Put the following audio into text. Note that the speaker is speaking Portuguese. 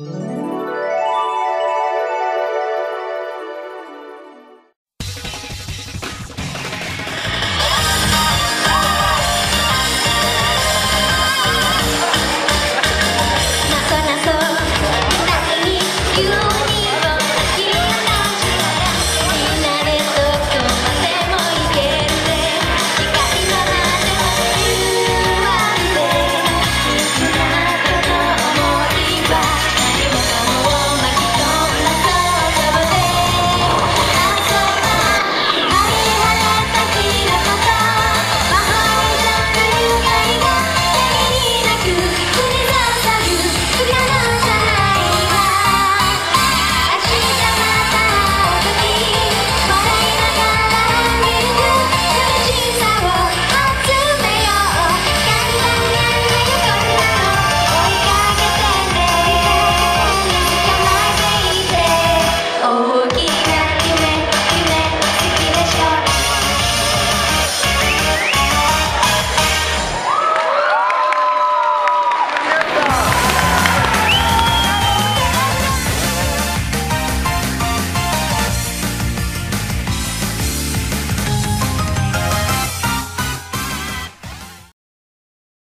Música